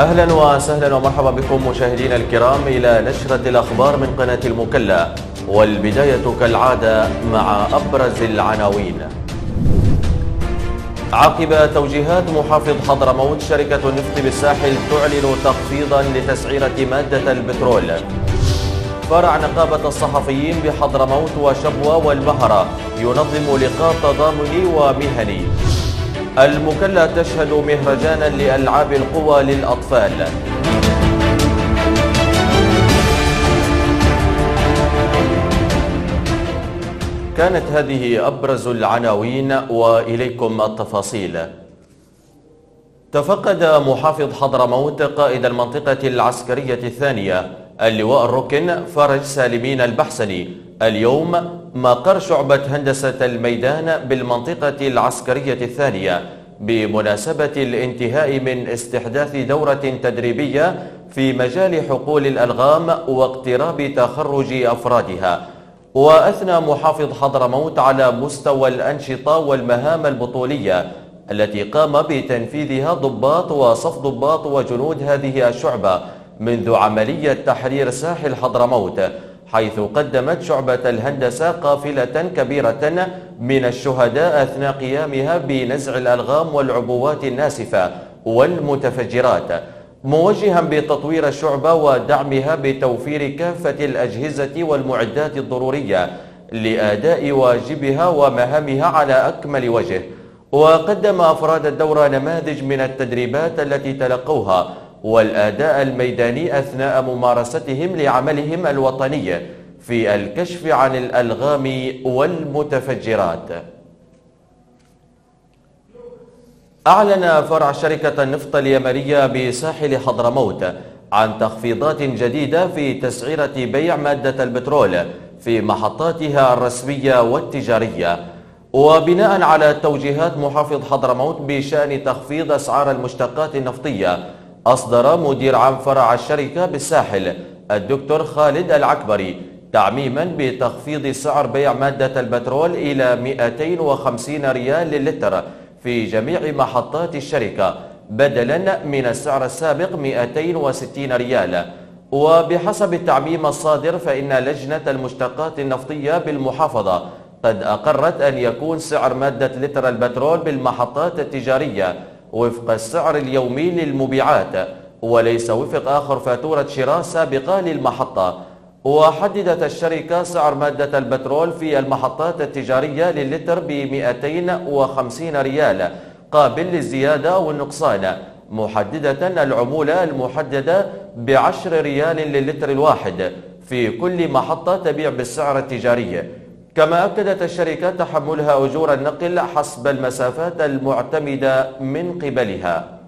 أهلا وسهلا ومرحبا بكم مشاهدينا الكرام إلى نشرة الأخبار من قناة المكلا والبداية كالعادة مع أبرز العناوين. عقب توجيهات محافظ حضرموت شركة النفط بالساحل تعلن تخفيضا لتسعيرة مادة البترول. فرع نقابة الصحفيين بحضرموت وشبوة والمهرة ينظم لقاء تضامني ومهني. المكلا تشهد مهرجانا لألعاب القوى للأطفال. كانت هذه أبرز العناوين وإليكم التفاصيل. تفقد محافظ حضرموت قائد المنطقة العسكرية الثانية اللواء الركن فرج سالمين البحسني اليوم مقر شعبة هندسة الميدان بالمنطقة العسكرية الثانية بمناسبة الانتهاء من استحداث دورة تدريبية في مجال حقول الألغام واقتراب تخرج أفرادها. وأثنى محافظ حضرموت على مستوى الأنشطة والمهام البطولية التي قام بتنفيذها ضباط وصف ضباط وجنود هذه الشعبة منذ عملية تحرير ساحل حضرموت. حيث قدمت شعبة الهندسة قافلة كبيرة من الشهداء أثناء قيامها بنزع الألغام والعبوات الناسفة والمتفجرات موجها بتطوير الشعبة ودعمها بتوفير كافة الأجهزة والمعدات الضرورية لأداء واجبها ومهامها على أكمل وجه. وقدم أفراد الدورة نماذج من التدريبات التي تلقوها والأداء الميداني أثناء ممارستهم لعملهم الوطني في الكشف عن الألغام والمتفجرات. أعلن فرع شركة النفط اليمنية بساحل حضرموت عن تخفيضات جديدة في تسعيرة بيع مادة البترول في محطاتها الرسمية والتجارية. وبناء على توجيهات محافظ حضرموت بشأن تخفيض أسعار المشتقات النفطية أصدر مدير عام فرع الشركة بالساحل الدكتور خالد العكبري تعميما بتخفيض سعر بيع مادة البترول إلى 250 ريال للتر في جميع محطات الشركة بدلا من السعر السابق 260 ريال. وبحسب التعميم الصادر فإن لجنة المشتقات النفطية بالمحافظة قد أقرت أن يكون سعر مادة لتر البترول بالمحطات التجارية وفق السعر اليومي للمبيعات وليس وفق آخر فاتورة شراء سابقة للمحطة وحددت الشركة سعر مادة البترول في المحطات التجارية للتر ب 250 ريال قابل للزيادة والنقصان محددة العمولة المحددة بعشر ريال للتر الواحد في كل محطة تبيع بالسعر التجاري. كما أكدت الشركة تحملها أجور النقل حسب المسافات المعتمدة من قبلها.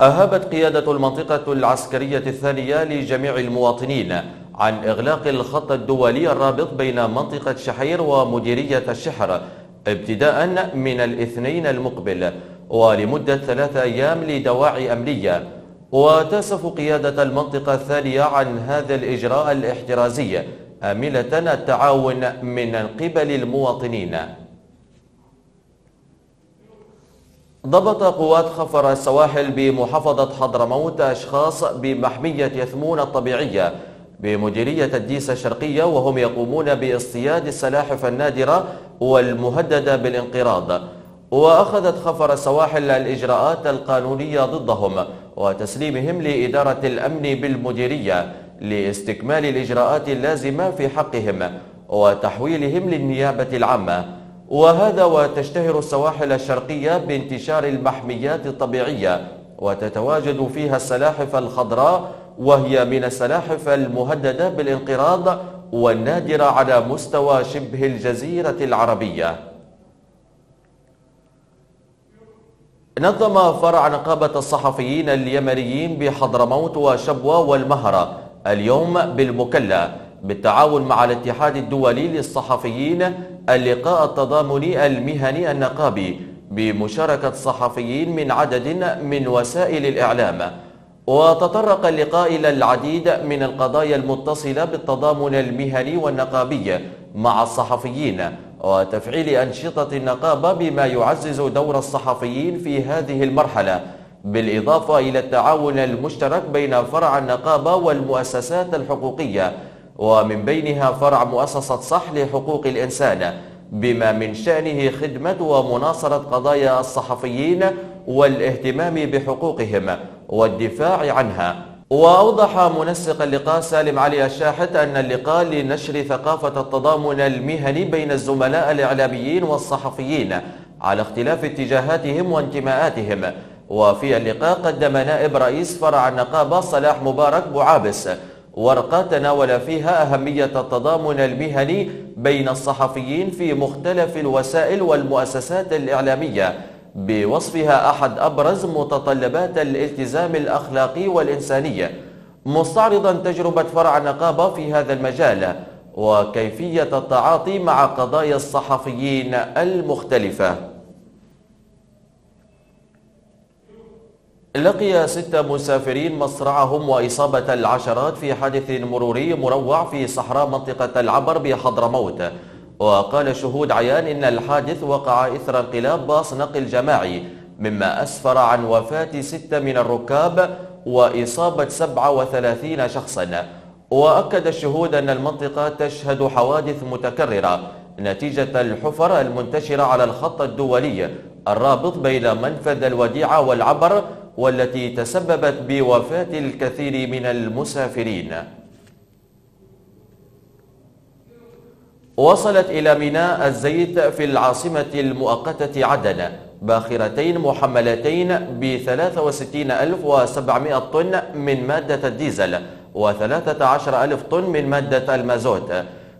أهابت قيادة المنطقة العسكرية الثانية لجميع المواطنين عن إغلاق الخط الدولي الرابط بين منطقة شحير ومديرية الشحر ابتداء من الاثنين المقبل ولمدة ثلاثة أيام لدواعي أمنية. وتصف قيادة المنطقة الثانية عن هذا الإجراء الاحترازي آملة التعاون من قبل المواطنين. ضبط قوات خفر السواحل بمحافظة حضرموت أشخاص بمحمية يثمون الطبيعية بمديرية الديس الشرقية وهم يقومون باصطياد السلاحف النادرة والمهددة بالانقراض. وأخذت خفر السواحل الإجراءات القانونية ضدهم وتسليمهم لإدارة الأمن بالمديرية لاستكمال الإجراءات اللازمة في حقهم وتحويلهم للنيابة العامة. وهذا وتشتهر السواحل الشرقية بانتشار المحميات الطبيعية وتتواجد فيها السلاحف الخضراء وهي من السلاحف المهددة بالانقراض والنادرة على مستوى شبه الجزيرة العربية. نظم فرع نقابة الصحفيين اليمنيين بحضرموت وشبوة والمهرة اليوم بالمكلا بالتعاون مع الاتحاد الدولي للصحفيين اللقاء التضامني المهني النقابي بمشاركة صحفيين من عدد من وسائل الإعلام. وتطرق اللقاء إلى العديد من القضايا المتصلة بالتضامن المهني والنقابي مع الصحفيين وتفعيل أنشطة النقابة بما يعزز دور الصحفيين في هذه المرحلة بالإضافة إلى التعاون المشترك بين فرع النقابة والمؤسسات الحقوقية ومن بينها فرع مؤسسة صح لحقوق الإنسان بما من شأنه خدمة ومناصرة قضايا الصحفيين والاهتمام بحقوقهم والدفاع عنها. وأوضح منسق اللقاء سالم علي الشاحت أن اللقاء لنشر ثقافة التضامن المهني بين الزملاء الإعلاميين والصحفيين على اختلاف اتجاهاتهم وانتماءاتهم. وفي اللقاء قدم نائب رئيس فرع النقابة صلاح مبارك بوعابس ورقة تناول فيها أهمية التضامن المهني بين الصحفيين في مختلف الوسائل والمؤسسات الإعلامية. بوصفها أحد أبرز متطلبات الالتزام الأخلاقي والإنساني مستعرضا تجربة فرع النقابة في هذا المجال وكيفية التعاطي مع قضايا الصحفيين المختلفة. لقي ستة مسافرين مصرعهم وإصابة العشرات في حادث مروري مروع في صحراء منطقة العبر بحضرموت. وقال شهود عيان إن الحادث وقع إثر انقلاب باص نقل جماعي مما أسفر عن وفاة ستة من الركاب وإصابة 37 شخصا. وأكد الشهود أن المنطقة تشهد حوادث متكررة نتيجة الحفر المنتشرة على الخط الدولي الرابط بين منفذ الوديعة والعبر والتي تسببت بوفاة الكثير من المسافرين. وصلت إلى ميناء الزيت في العاصمة المؤقتة عدن باخرتين محملتين ب 63700 طن من مادة الديزل و 13000 طن من مادة المازوت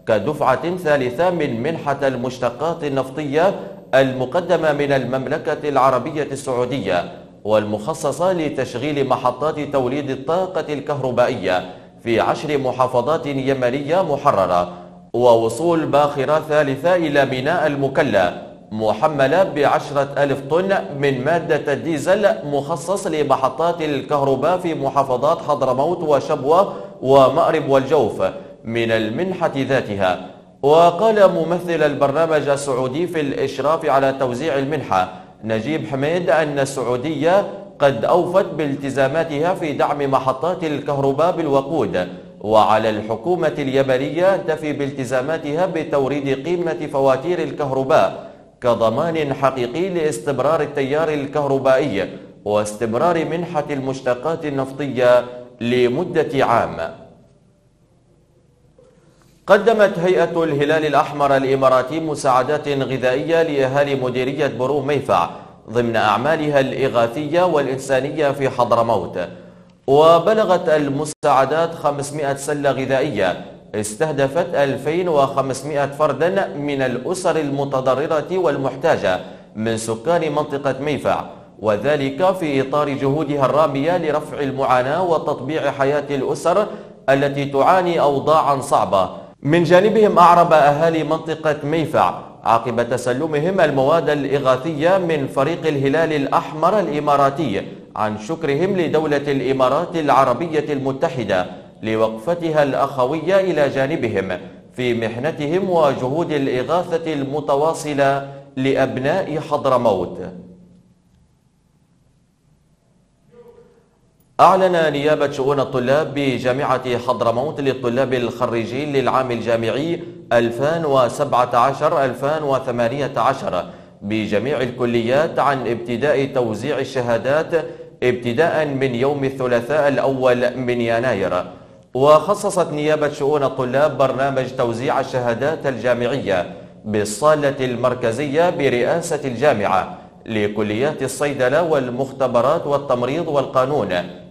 كدفعة ثالثة من منحة المشتقات النفطية المقدمة من المملكة العربية السعودية والمخصصة لتشغيل محطات توليد الطاقة الكهربائية في عشر محافظات يمنية محررة ووصول باخرة ثالثة إلى ميناء المكلا محملة بعشرة ألف طن من مادة الديزل مخصص لمحطات الكهرباء في محافظات حضرموت وشبوة ومأرب والجوف من المنحة ذاتها. وقال ممثل البرنامج السعودي في الإشراف على توزيع المنحة نجيب حميد أن السعودية قد أوفت بالتزاماتها في دعم محطات الكهرباء بالوقود. وعلى الحكومة اليمنية تفي بالتزاماتها بتوريد قيمة فواتير الكهرباء كضمان حقيقي لاستمرار التيار الكهربائي واستمرار منحة المشتقات النفطية لمدة عام. قدمت هيئة الهلال الأحمر الإماراتي مساعدات غذائية لأهالي مديرية برو ميفع ضمن أعمالها الإغاثية والإنسانية في حضرموت. وبلغت المساعدات 500 سلة غذائية. استهدفت 2500 فردا من الأسر المتضررة والمحتاجة من سكان منطقة ميفع وذلك في إطار جهودها الرامية لرفع المعاناة وتطبيع حياة الأسر التي تعاني أوضاعا صعبة. من جانبهم أعرب أهالي منطقة ميفع عقب تسلمهم المواد الإغاثية من فريق الهلال الأحمر الإماراتي عن شكرهم لدولة الإمارات العربية المتحدة لوقفتها الأخوية إلى جانبهم في محنتهم وجهود الإغاثة المتواصلة لأبناء حضرموت. أعلن نيابة شؤون الطلاب بجامعة حضرموت للطلاب الخريجين للعام الجامعي 2017-2018 بجميع الكليات عن ابتداء توزيع الشهادات ابتداء من يوم الثلاثاء الأول من يناير وخصصت نيابة شؤون الطلاب برنامج توزيع الشهادات الجامعية بالصالة المركزية برئاسة الجامعة لكليات الصيدلة والمختبرات والتمريض والقانون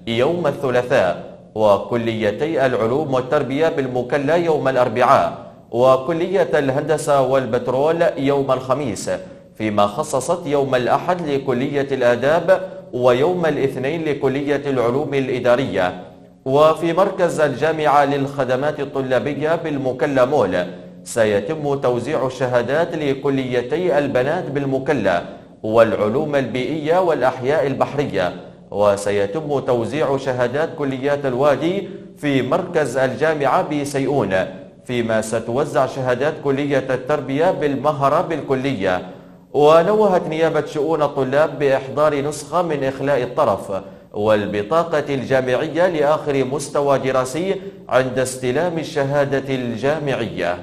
يوم الثلاثاء وكليتي العلوم والتربية بالمكلا يوم الأربعاء وكلية الهندسة والبترول يوم الخميس فيما خصصت يوم الأحد لكلية الآداب ويوم الاثنين لكلية العلوم الإدارية وفي مركز الجامعة للخدمات الطلابية بالمكلا مول سيتم توزيع الشهادات لكليتي البنات بالمكلا والعلوم البيئية والأحياء البحرية وسيتم توزيع شهادات كليات الوادي في مركز الجامعة بسيئون فيما ستوزع شهادات كلية التربية بالمهرة بالكلية ونوهت نيابة شؤون الطلاب بإحضار نسخة من إخلاء الطرف والبطاقة الجامعية لآخر مستوى دراسي عند استلام الشهادة الجامعية.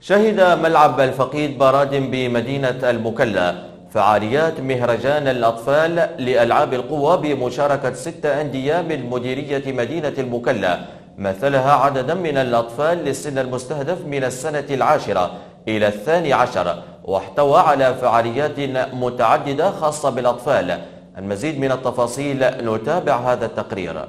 شهد ملعب الفقيد براد بمدينة المكلا فعاليات مهرجان الأطفال لألعاب القوى بمشاركة ستة أندية من مديرية مدينة المكلا مثلها عددا من الأطفال للسن المستهدف من السنة العاشرة إلى الثاني عشر واحتوى على فعاليات متعددة خاصة بالأطفال. المزيد من التفاصيل نتابع هذا التقرير.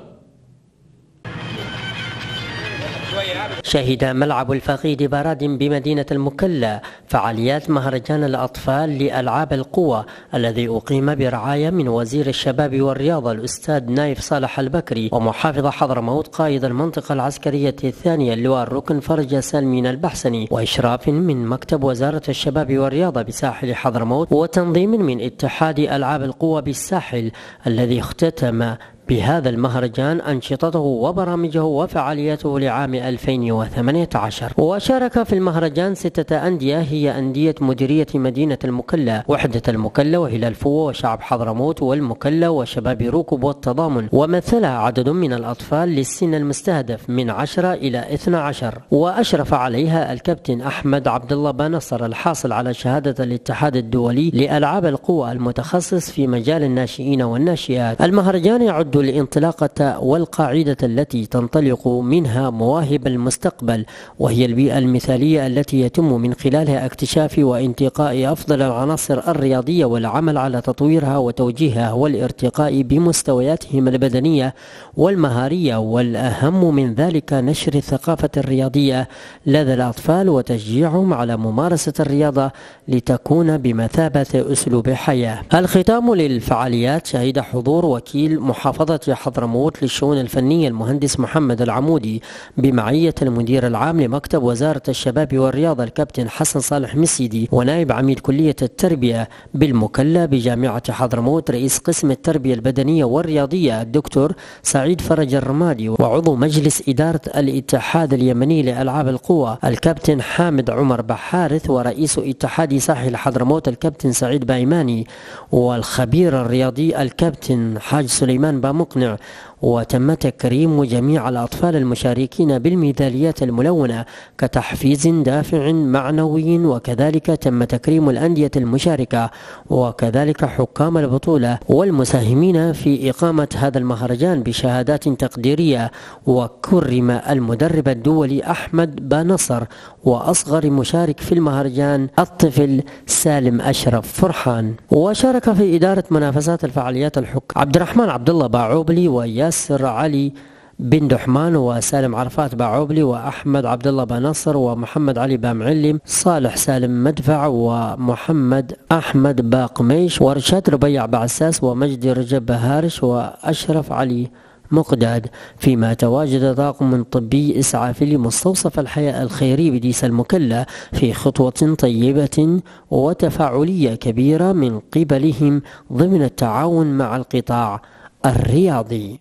شهد ملعب الفقيد براد بمدينة المكلا فعاليات مهرجان الأطفال لألعاب القوى الذي أقيم برعاية من وزير الشباب والرياضة الأستاذ نايف صالح البكري ومحافظ حضرموت قائد المنطقة العسكرية الثانية اللواء الركن فرج سالمين البحسني وإشراف من مكتب وزارة الشباب والرياضة بساحل حضرموت وتنظيم من اتحاد ألعاب القوى بالساحل الذي اختتم بهذا المهرجان أنشطته وبرامجه وفعالياته لعام 2018 وشارك في المهرجان ستة أندية هي أندية مديرية مدينة المكلا وحدة المكلا وهلال فوة وشعب حضرموت والمكلا وشباب روكب والتضامن. ومثلها عدد من الأطفال للسن المستهدف من 10 إلى 12 وأشرف عليها الكابتن أحمد عبد الله بنصر الحاصل على شهادة الاتحاد الدولي لألعاب القوى المتخصص في مجال الناشئين والناشئات. المهرجان يعد الانطلاقة والقاعدة التي تنطلق منها مواهب المستقبل وهي البيئة المثالية التي يتم من خلالها اكتشاف وانتقاء أفضل العناصر الرياضية والعمل على تطويرها وتوجيهها والارتقاء بمستوياتهم البدنية والمهارية. والأهم من ذلك نشر الثقافة الرياضية لدى الأطفال وتشجيعهم على ممارسة الرياضة لتكون بمثابة أسلوب حياة. الختام للفعاليات. شهد حضور وكيل محافظة محافظة حضرموت للشؤون الفنية المهندس محمد العمودي بمعية المدير العام لمكتب وزارة الشباب والرياضة الكابتن حسن صالح مسيدي ونائب عميد كلية التربية بالمكلا بجامعة حضرموت رئيس قسم التربية البدنية والرياضية الدكتور سعيد فرج الرمادي وعضو مجلس إدارة الاتحاد اليمني لألعاب القوى الكابتن حامد عمر بحارث ورئيس اتحاد ساحل حضرموت الكابتن سعيد بايماني والخبير الرياضي الكابتن حاج سليمان بام مقنع. وتم تكريم جميع الأطفال المشاركين بالميداليات الملونة كتحفيز دافع معنوي وكذلك تم تكريم الأندية المشاركة وكذلك حكام البطولة والمساهمين في إقامة هذا المهرجان بشهادات تقديرية. وكرم المدرب الدولي أحمد بانصر وأصغر مشارك في المهرجان الطفل سالم أشرف فرحان. وشارك في إدارة منافسات الفعاليات الحك عبد الرحمن عبد الله باعوبلي وياسر علي بن دحمان وسالم عرفات باعوبلي وأحمد عبد الله بنصر ومحمد علي بامعلم صالح سالم مدفع ومحمد أحمد باقميش ورشاد ربيع بعساس ومجدي رجب بهارش وأشرف علي مقداد. فيما تواجد طاقم طبي إسعافي لمستوصف الحياة الخيري بديس المكلا في خطوة طيبة وتفاعلية كبيرة من قبلهم ضمن التعاون مع القطاع. الرياضي.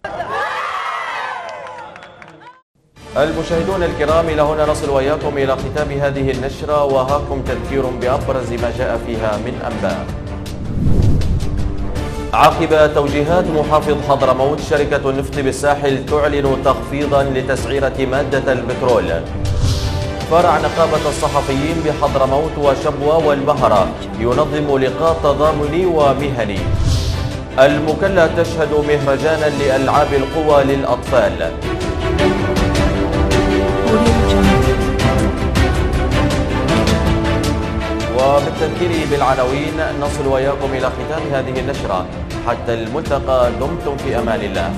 المشاهدون الكرام إلى هنا نصل وإياكم إلى ختام هذه النشرة وهاكم تذكير بأبرز ما جاء فيها من أنباء. عقب توجيهات محافظ حضرموت شركة النفط بالساحل تعلن تخفيضا لتسعيرة مادة البترول. فرع نقابة الصحفيين بحضرموت وشبوة والبهرة ينظم لقاء تضامني ومهني. المكلا تشهد مهرجانا لألعاب القوى للأطفال. وبالتذكير بالعناوين نصل وإياكم إلى ختام هذه النشرة. حتى الملتقى دمتم في أمان الله.